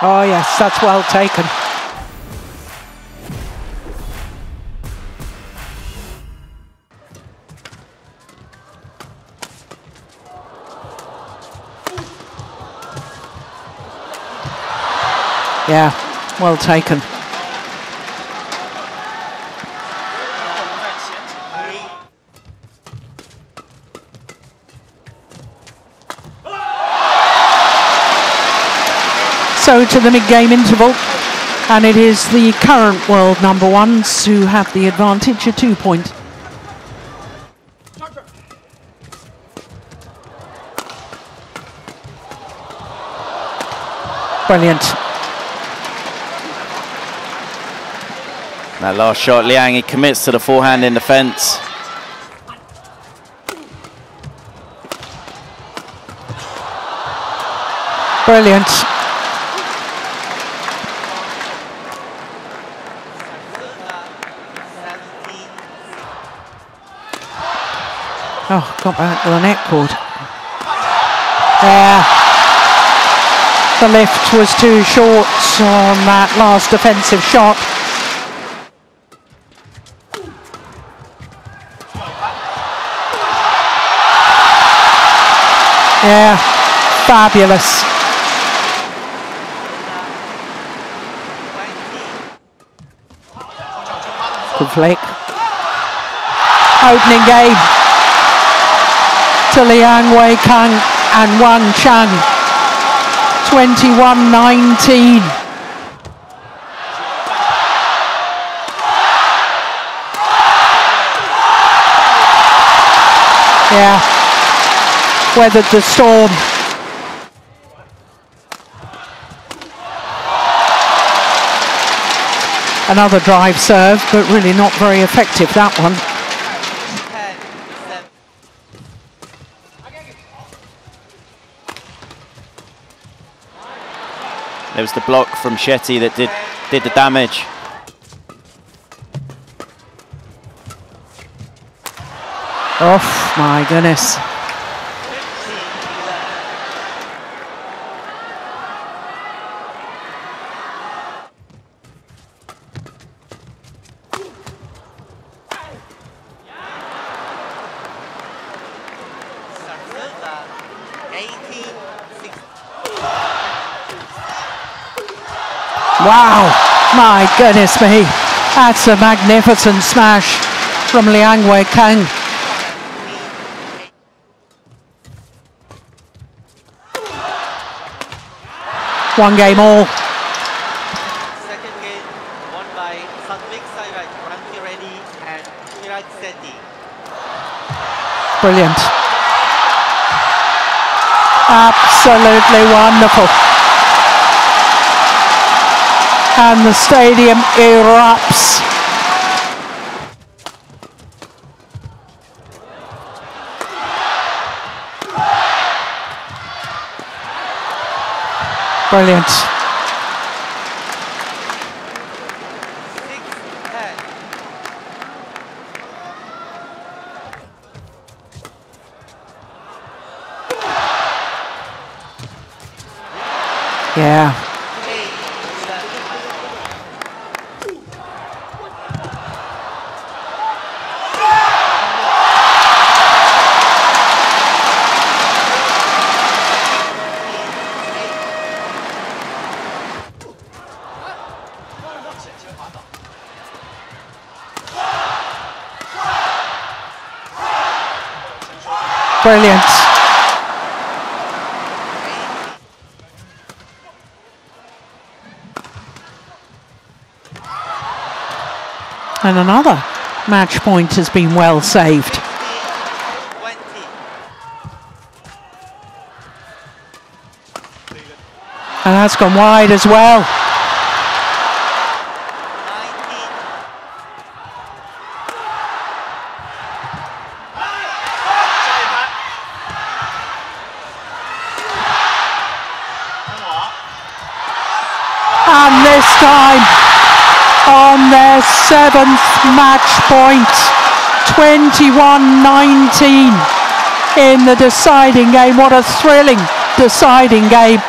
Oh yes, that's well taken. Yeah, well taken. So to the mid-game interval, and it is the current world number ones who have the advantage, a two-point. Brilliant. That last shot, Liang, he commits to the forehand in defence. Brilliant. Oh, got back the net cord. Yeah. The lift was too short on that last defensive shot. Yeah, fabulous. Good flick. Opening game to Liang Wei Keng and Wang Chang. 21-19. Yeah, weathered the storm. Another drive serve, but really not very effective, that one. There was the block from Shetty that did, did the damage. Oh my goodness. Wow, my goodness me. That's a magnificent smash from Liang Wei Keng. One game all. Second game won by Satwiksairaj, Ranki Reddy and Shetty. Brilliant. Absolutely wonderful. And the stadium erupts. Brilliant. Yeah. Brilliant. And another match point has been well saved. And that's gone wide as well. and this time on their seventh match point, 21-19 in the deciding game. What a thrilling deciding game.